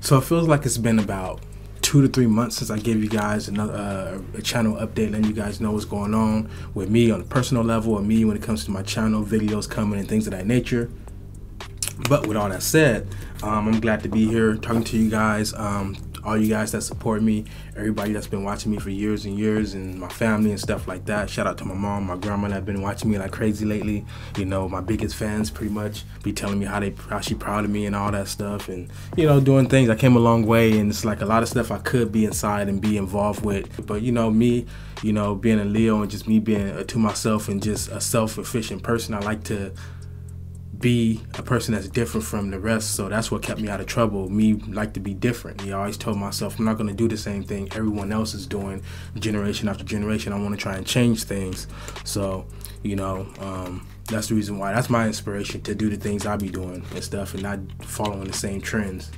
So it feels like it's been about two to three months since I gave you guys another uh, a channel update, letting you guys know what's going on with me on a personal level, or me when it comes to my channel videos coming and things of that nature. But with all that said, um, I'm glad to be here talking to you guys. Um, all you guys that support me, everybody that's been watching me for years and years, and my family and stuff like that. Shout out to my mom, my grandma that have been watching me like crazy lately. You know, my biggest fans pretty much be telling me how they how she proud of me and all that stuff, and you know, doing things. I came a long way, and it's like a lot of stuff I could be inside and be involved with. But you know, me, you know, being a Leo and just me being uh, to myself and just a self-efficient person, I like to be a person that's different from the rest. So that's what kept me out of trouble. Me like to be different. I always told myself I'm not going to do the same thing everyone else is doing, generation after generation. I want to try and change things. So, you know, um, that's the reason why. That's my inspiration to do the things I be doing and stuff, and not following the same trends.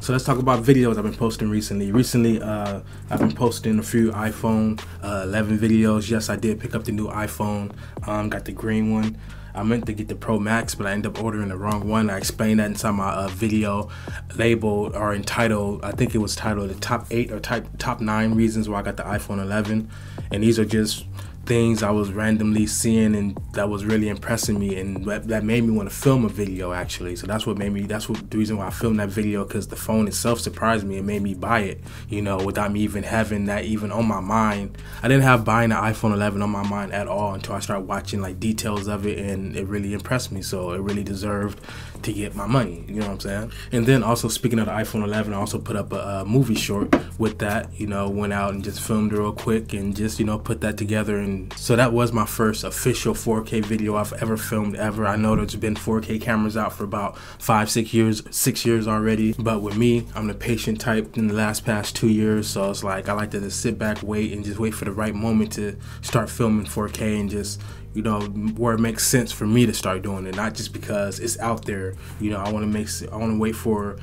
So let's talk about videos I've been posting recently. Recently, uh, I've been posting a few iPhone uh, 11 videos. Yes, I did pick up the new iPhone. Um, got the green one. I meant to get the Pro Max, but I ended up ordering the wrong one. I explained that inside my uh, video labeled or entitled, I think it was titled the top eight or type, top nine reasons why I got the iPhone 11. And these are just things I was randomly seeing and that was really impressing me and that, made me want to film a video actually. So that's what made me that's what the reason why I filmed that video because the phone itself surprised me and made me buy it you know without me even having that even on my mind. I didn't have buying the iPhone 11 on my mind at all until I started watching like details of it and it really impressed me. So it really deserved to get my money you know what I'm saying? And then also speaking of the iPhone 11 I also put up a, a movie short with that you know went out and just filmed real quick and just you know put that together and so that was my first official 4K video I've ever filmed ever. I know there's been 4K cameras out for about five, six years, six years already. But with me, I'm the patient type in the last past two years. So it's like I like to just sit back, wait, and just wait for the right moment to start filming 4K and just you know, where it makes sense for me to start doing it, not just because it's out there. You know, I want to make, I want to wait for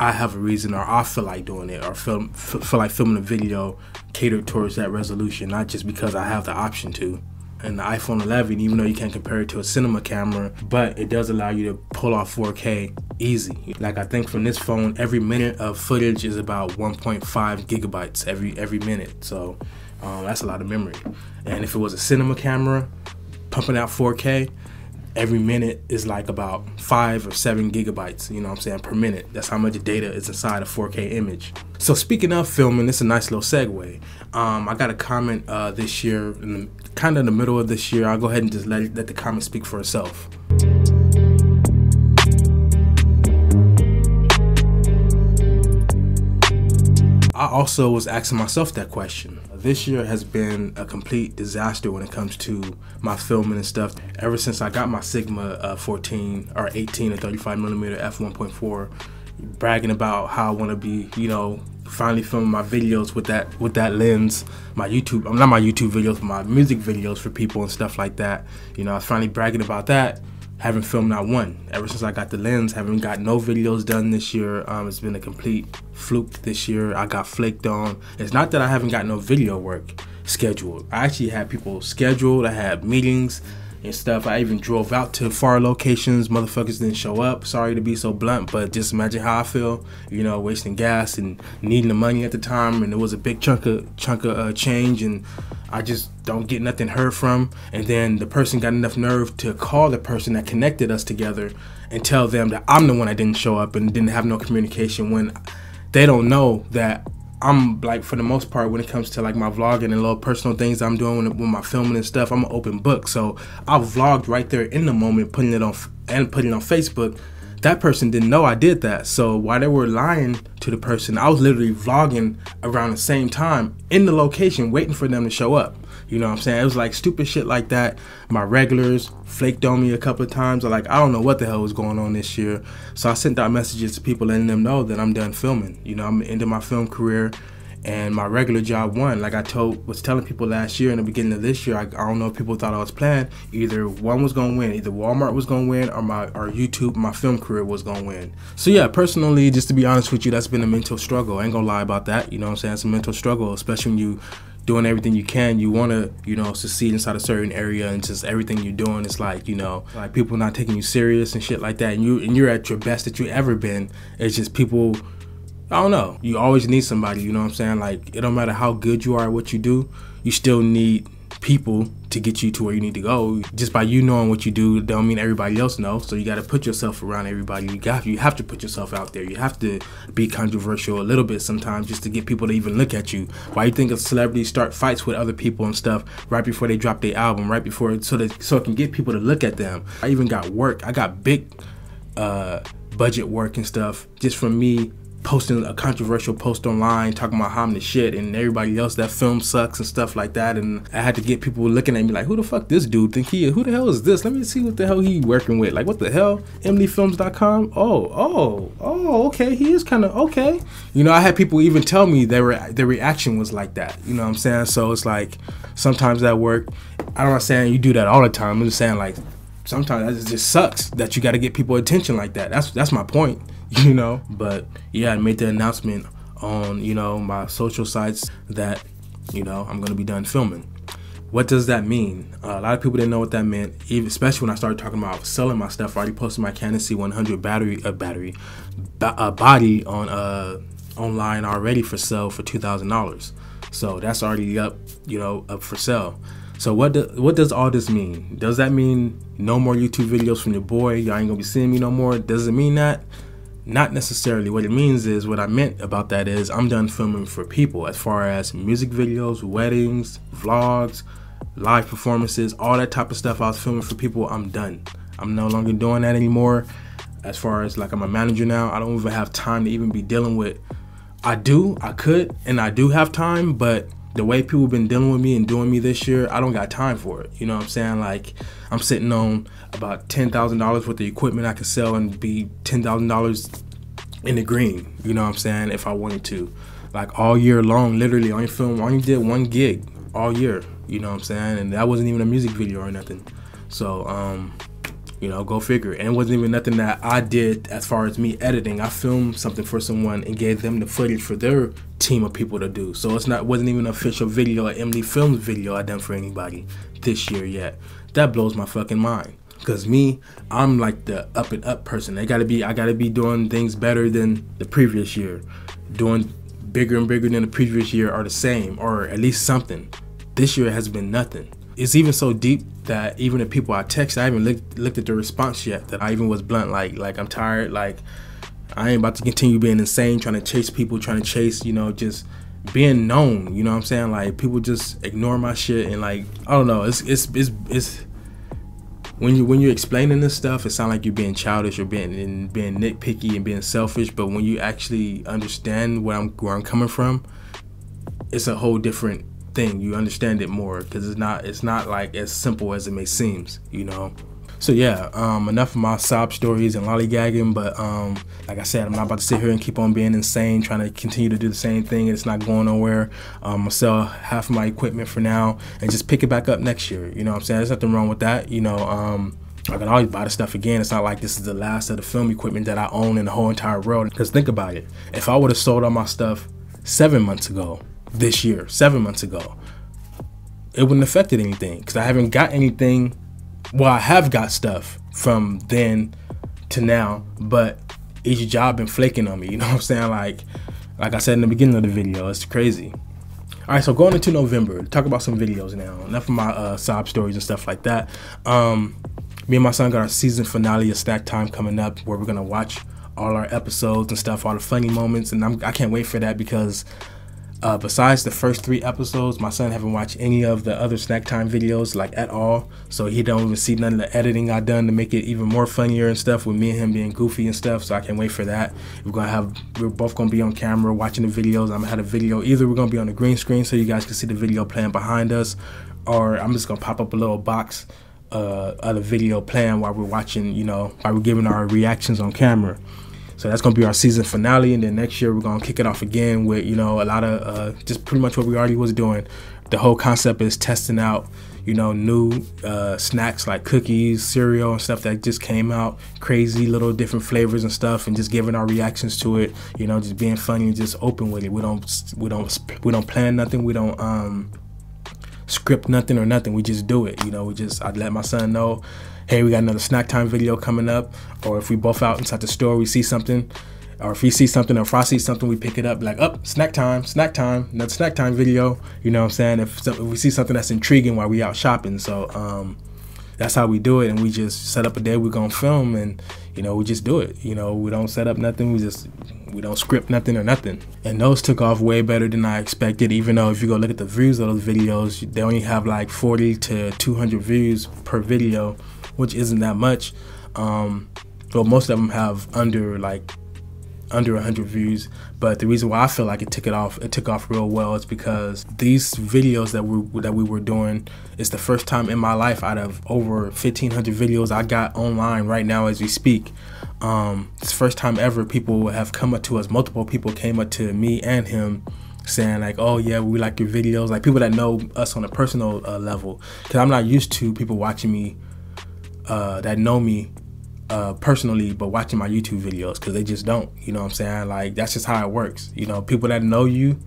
I have a reason or I feel like doing it or feel, feel like filming a video catered towards that resolution, not just because I have the option to. And the iPhone 11, even though you can't compare it to a cinema camera, but it does allow you to pull off 4K easy. Like I think from this phone, every minute of footage is about 1.5 gigabytes every every minute. So um, that's a lot of memory. And if it was a cinema camera pumping out 4K, every minute is like about five or seven gigabytes, you know what I'm saying, per minute. That's how much data is inside a 4K image. So speaking of filming, this is a nice little segue. Um, I got a comment uh, this year, kind of in the middle of this year. I'll go ahead and just let, let the comment speak for itself. I also was asking myself that question this year has been a complete disaster when it comes to my filming and stuff. Ever since I got my Sigma uh, 14 or 18 and 35 millimeter f1.4, bragging about how I want to be, you know, finally filming my videos with that with that lens. My YouTube, I'm not my YouTube videos, my music videos for people and stuff like that. You know, I was finally bragging about that haven't filmed not one. Ever since I got the lens, haven't got no videos done this year. Um, it's been a complete fluke this year. I got flaked on. It's not that I haven't got no video work scheduled. I actually had people scheduled. I had meetings and stuff. I even drove out to far locations. Motherfuckers didn't show up. Sorry to be so blunt, but just imagine how I feel. You know, wasting gas and needing the money at the time, and it was a big chunk of chunk of uh, change, and I just don't get nothing heard from. And then the person got enough nerve to call the person that connected us together and tell them that I'm the one that didn't show up and didn't have no communication when they don't know that I'm like for the most part when it comes to like my vlogging and little personal things I'm doing with, my filming and stuff, I'm an open book. So I vlogged right there in the moment, putting it on and putting it on Facebook. That person didn't know I did that. So while they were lying to the person, I was literally vlogging around the same time in the location, waiting for them to show up. You know what I'm saying? It was like stupid shit like that. My regulars flaked on me a couple of times. Like I don't know what the hell was going on this year. So I sent out messages to people letting them know that I'm done filming. You know, I'm ending my film career and my regular job won. Like I told was telling people last year in the beginning of this year, I, I don't know if people thought I was playing. Either one was gonna win, either Walmart was gonna win, or my or YouTube, my film career was gonna win. So yeah, personally, just to be honest with you, that's been a mental struggle. I ain't gonna lie about that. You know what I'm saying? It's a mental struggle, especially when you doing everything you can. You want to, you know, succeed inside a certain area, and just everything you're doing is like, you know, like people not taking you serious and shit like that. And you and you're at your best that you ever been. It's just people. I don't know. You always need somebody. You know what I'm saying? Like it don't matter how good you are at what you do, you still need people to get you to where you need to go. Just by you knowing what you do, don't mean everybody else knows. So you got to put yourself around everybody. You got you have to put yourself out there. You have to be controversial a little bit sometimes just to get people to even look at you. Why you think of celebrities start fights with other people and stuff right before they drop their album, right before so that so it can get people to look at them. I even got work. I got big uh budget work and stuff just from me posting a controversial post online talking about how I'm the shit and everybody else that film sucks and stuff like that. And I had to get people looking at me like who the fuck this dude think he is? Who the hell is this? Let me see what the hell he working with. Like what the hell? mleefilms.com oh oh oh okay. He is kind of okay. You know I had people even tell me their re- their reaction was like that. You know what I'm saying? So it's like sometimes that work I'm not saying you do that all the time. I'm just saying like sometimes it just sucks that you got to get people attention like that. That's that's my point you know. But yeah, I made the announcement on you know my social sites that you know I'm gonna be done filming. What does that mean? Uh, a lot of people didn't know what that meant, even, especially when I started talking about selling my stuff. I already posted my Canon C100 battery, uh, battery, ba- uh, body on uh online already for sale for two thousand dollars. So that's already up, you know, up for sale. So what do, what does all this mean? Does that mean no more YouTube videos from your boy? Y'all ain't gonna be seeing me no more. Does it mean that? Not necessarily. What it means is, what I meant about that is, I'm done filming for people as far as music videos, weddings, vlogs, live performances, all that type of stuff I was filming for people. I'm done. I'm no longer doing that anymore. As far as like I'm a manager now, I don't even have time to even be dealing with. I do, I could, and I do have time, but the way people been dealing with me and doing me this year, I don't got time for it. You know what I'm saying? Like I'm sitting on about ten thousand dollars worth of equipment I could sell and be ten thousand dollars in the green. You know what I'm saying? If I wanted to, like all year long, literally, I only film, I only did one gig all year. You know what I'm saying? And that wasn't even a music video or nothing. So um, you know, go figure. And it wasn't even nothing that I did as far as me editing. I filmed something for someone and gave them the footage for their team of people to do. So it's not wasn't even an official video, an M-Lee Films video I done for anybody this year yet. That blows my fucking mind. Cause me, I'm like the up and up person. I gotta be I gotta be doing things better than the previous year. Doing bigger and bigger than the previous year are the same, or at least something. This year has been nothing. It's even so deep that even the people I text, I haven't looked, looked at the response yet. That I even was blunt, like like I'm tired, like I ain't about to continue being insane, trying to chase people, trying to chase, you know, just being known. You know what I'm saying? Like people just ignore my shit and like I don't know. It's it's it's it's when you when you're explaining this stuff, it sounds like you're being childish or being and being nitpicky and being selfish. But when you actually understand where I'm where I'm coming from, it's a whole different thing. You understand it more because it's not it's not like as simple as it may seems, you know. So yeah, um, enough of my sob stories and lollygagging. But um, like I said, I'm not about to sit here and keep on being insane, trying to continue to do the same thing. It's not going nowhere. Um, I'll sell half of my equipment for now and just pick it back up next year. You know what I'm saying? There's nothing wrong with that. You know, um, I can always buy the stuff again. It's not like this is the last of the film equipment that I own in the whole entire world. Because think about it. If I would have sold all my stuff seven months ago, this year, seven months ago, it wouldn't affected anything because I haven't got anything. Well, I have got stuff from then to now, but each job been flaking on me. You know what I'm saying? Like, like I said in the beginning of the video, it's crazy. All right, so going into November, talk about some videos now. Enough of my uh, sob stories and stuff like that. Um, me and my son got our season finale of Snack Time coming up, where we're gonna watch all our episodes and stuff, all the funny moments, and I'm, I can not wait for that because uh, besides the first three episodes, my son haven't watched any of the other snack time videos like at all. So he don't even see none of the editing I done to make it even more funnier and stuff with me and him being goofy and stuff. So I can't wait for that. We're gonna have we're both gonna be on camera watching the videos. I'm gonna have a video. Either we're gonna be on the green screen so you guys can see the video playing behind us, or I'm just gonna pop up a little box uh, of the video playing while we're watching. You know, while we're giving our reactions on camera. So that's gonna be our season finale, and then next year we're gonna kick it off again with you know a lot of uh, just pretty much what we already was doing the whole concept is testing out you know, new uh, snacks like cookies, cereal, and stuff that just came out. Crazy little different flavors and stuff, and just giving our reactions to it. You know, just being funny and just open with it. We don't, we don't, we don't plan nothing. We don't um, script nothing or nothing. We just do it. You know, we just I let my son know, hey, we got another snack time video coming up, or if we both out inside the store, we see something or if we see something or if I see something, we pick it up like, up, oh, snack time, snack time, another snack time video. You know what I'm saying? If, if we see something that's intriguing while we out shopping. So um, that's how we do it. And we just set up a day we're to film and, you know, we just do it. You know, we don't set up nothing. We just, we don't script nothing or nothing. And those took off way better than I expected, even though if you go look at the views of those videos, they only have like 40 to 200 views per video, which isn't that much. Um, well, most of them have under like under 100 views. But the reason why I feel like it took it off it took off real well is because these videos that we that we were doing is the first time in my life out of over 1500 videos I got online right now as we speak. Um, it's the first time ever people have come up to us. Multiple people came up to me and him saying like oh yeah we like your videos. Like people that know us on a personal uh, level. Because I'm not used to people watching me uh, that know me uh, personally, but watching my YouTube videos because they just don't. You know what I'm saying? Like that's just how it works. You know, people that know you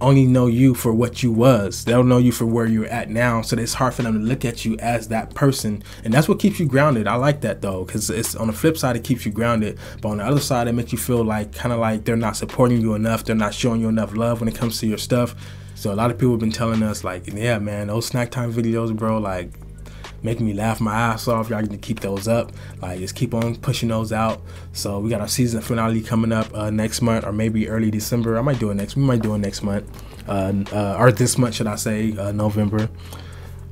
only know you for what you was. They don't know you for where you're at now. So it's hard for them to look at you as that person, and that's what keeps you grounded. I like that though, because it's on the flip side it keeps you grounded, but on the other side it makes you feel like kind of like they're not supporting you enough. They're not showing you enough love when it comes to your stuff. So a lot of people have been telling us like, yeah, man, those snack time videos, bro, like making me laugh my ass off. Y'all need to keep those up. Like just keep on pushing those out. So we got our season finale coming up uh, next month or maybe early December. I might do it next. We might do it next month. Uh, uh, or this month, should I say, uh, November.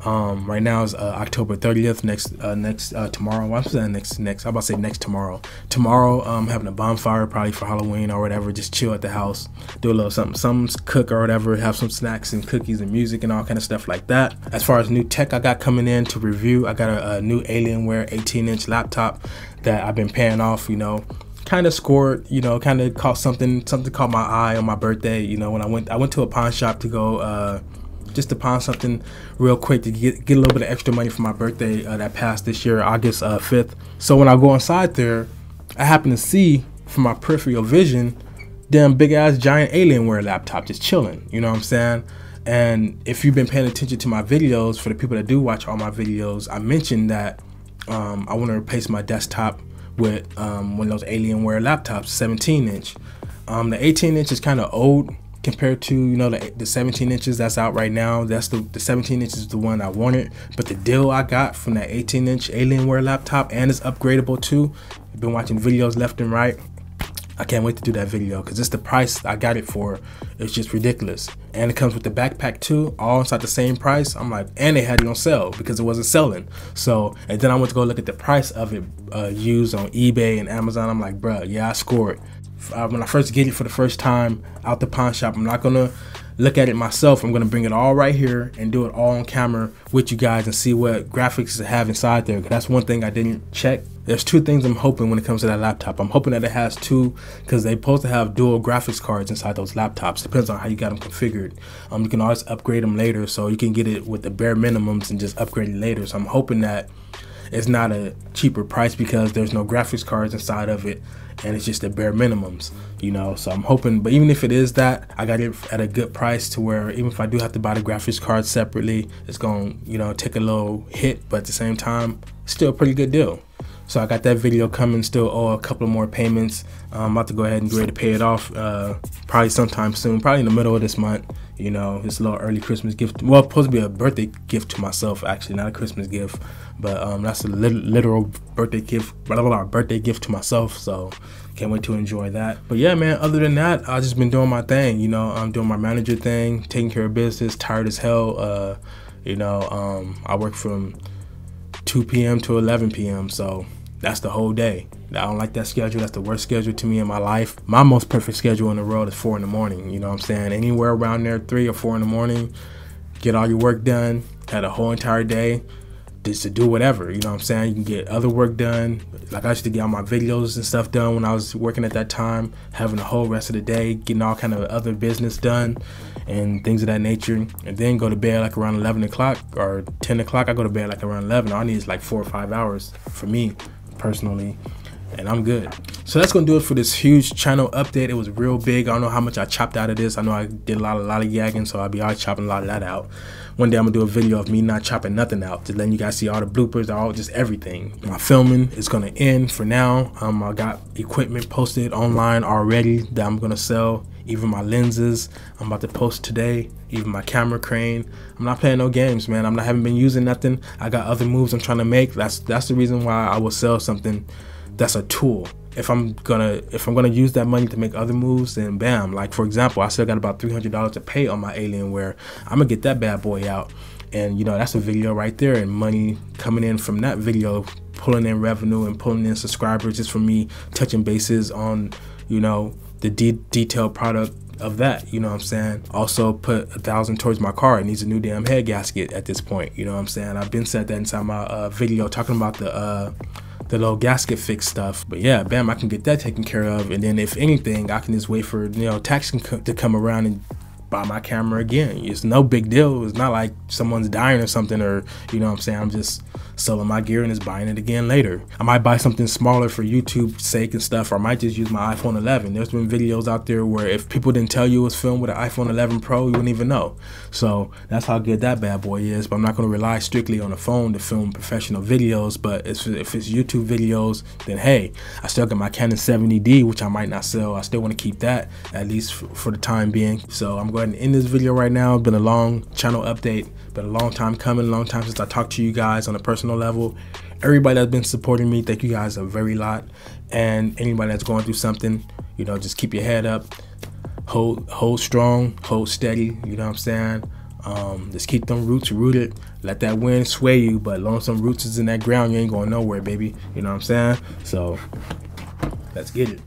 Um, right now is uh, October 30th. Next, uh, next uh, tomorrow. I'm saying next, next. I'm about to say next tomorrow. Tomorrow, um, having a bonfire probably for Halloween or whatever. Just chill at the house, do a little something, some cook or whatever. Have some snacks and cookies and music and all kind of stuff like that. As far as new tech I got coming in to review, I got a, a new Alienware 18-inch laptop that I've been paying off. You know, kind of scored, you know, kind of caught something, something caught my eye on my birthday. You know, when I went, I went to a pawn shop to go uh, just to pawn something real quick to get, get a little bit of extra money for my birthday uh, that passed this year, August uh, 5th. So when I go inside there, I happen to see from my peripheral vision, damn big ass giant Alienware laptop just chilling. You know what I'm saying? And if you've been paying attention to my videos, for the people that do watch all my videos, I mentioned that um, I want to replace my desktop with um, one of those Alienware laptops, 17 inch. Um, the 18 inch is kind of old compared to you know the, the 17 inches that's out right now that's the, the 17 inches is the one i wanted but the deal i got from that 18 inch alienware laptop and it's upgradable too i've been watching videos left and right I can't wait to do that video because it's the price I got it for. It's just ridiculous. And it comes with the backpack too, all inside the same price. I'm like, and they had it on sale because it wasn't selling. So, and then I went to go look at the price of it uh, used on eBay and Amazon. I'm like, bruh, yeah, I scored uh, when I first get it for the first time out the pawn shop, I'm not gonna look at it myself. I'm gonna bring it all right here and do it all on camera with you guys and see what graphics it have inside there. That's one thing I didn't check. There's two things I'm hoping when it comes to that laptop. I'm hoping that it has two because they're supposed to have dual graphics cards inside those laptops. Depends on how you got them configured. Um, you can always upgrade them later, so you can get it with the bare minimums and just upgrade it later. So I'm hoping that it's not a cheaper price because there's no graphics cards inside of it and it's just the bare minimums, you know. So I'm hoping, but even if it is that, I got it at a good price to where even if I do have to buy the graphics card separately, it's gonna, you know, take a little hit, but at the same time, still a pretty good deal. So I got that video coming, still owe a couple more payments. I'm about to go ahead and get ready to pay it off uh, probably sometime soon, probably in the middle of this month. You know, it's a little early Christmas gift. Well, supposed to be a birthday gift to myself, actually, not a Christmas gift, but um, that's a literal birthday gift, blah, blah, blah, birthday gift to myself. So can't wait to enjoy that. But yeah, man, other than that, I just been doing my thing. You know, I'm doing my manager thing, taking care of business, tired as hell. Uh, you know, um, I work from 2 p.m. to 11 p.m. So that's the whole day. I don't like that schedule. That's the worst schedule to me in my life. My most perfect schedule in the world is four in the morning. You know what I'm saying? Anywhere around there, three or four in the morning, get all your work done, had a whole entire day, just to do whatever. You know what I'm saying? You can get other work done. Like I used to get all my videos and stuff done when I was working at that time, having the whole rest of the day, getting all kind of other business done and things of that nature. And then go to bed like around 11 o'clock or 10 o'clock. I go to bed like around 11. All I need is like four or five hours for me personally and I'm good. So that's gonna do it for this huge channel update. It was real big. I don't know how much I chopped out of this. I know I did a lot, of yagging, so I'll be always chopping a lot of that out. One day I'm gonna do a video of me not chopping nothing out, just letting you guys see all the bloopers, all just everything. My filming is gonna end for now. Um, I got equipment posted online already that I'm gonna sell. Even my lenses, I'm about to post today. Even my camera crane. I'm not playing no games, man. I'm not haven't been using nothing. I got other moves I'm trying to make. That's that's the reason why I will sell something that's a tool. If I'm gonna if I'm gonna use that money to make other moves, then bam. Like for example, I still got about three hundred dollars to pay on my Alienware. I'm gonna get that bad boy out, and you know that's a video right there, and money coming in from that video, pulling in revenue and pulling in subscribers just from me touching bases on, you know, the de- detailed product of that. You know what I'm saying? Also put a thousand towards my car. It needs a new damn head gasket at this point. You know what I'm saying? I've been said that inside my uh, video talking about the. Uh, the little gasket fix stuff. But yeah, bam, I can get that taken care of. And then if anything, I can just wait for, you know, tax to come around and buy my camera again. It's no big deal. It's not like someone's dying or something or, you know what I'm saying? I'm just selling my gear and is buying it again later. I might buy something smaller for YouTube's sake and stuff, or I might just use my iPhone 11. There's been videos out there where if people didn't tell you it was filmed with an iPhone 11 Pro, you wouldn't even know. So that's how good that bad boy is. But I'm not going to rely strictly on the phone to film professional videos. But if, if it's YouTube videos, then hey, I still got my Canon 70D, which I might not sell. I still want to keep that at least for the time being. So I'm going to end this video right now. It's been a long channel update. Been a long time coming, long time since I talked to you guys on a personal level. Everybody that's been supporting me, thank you guys a very lot. And anybody that's going through something, you know, just keep your head up, hold hold strong, hold steady. You know what I'm saying? Um, just keep them roots rooted. Let that wind sway you, but long as some roots is in that ground, you ain't going nowhere, baby. You know what I'm saying? So let's get it.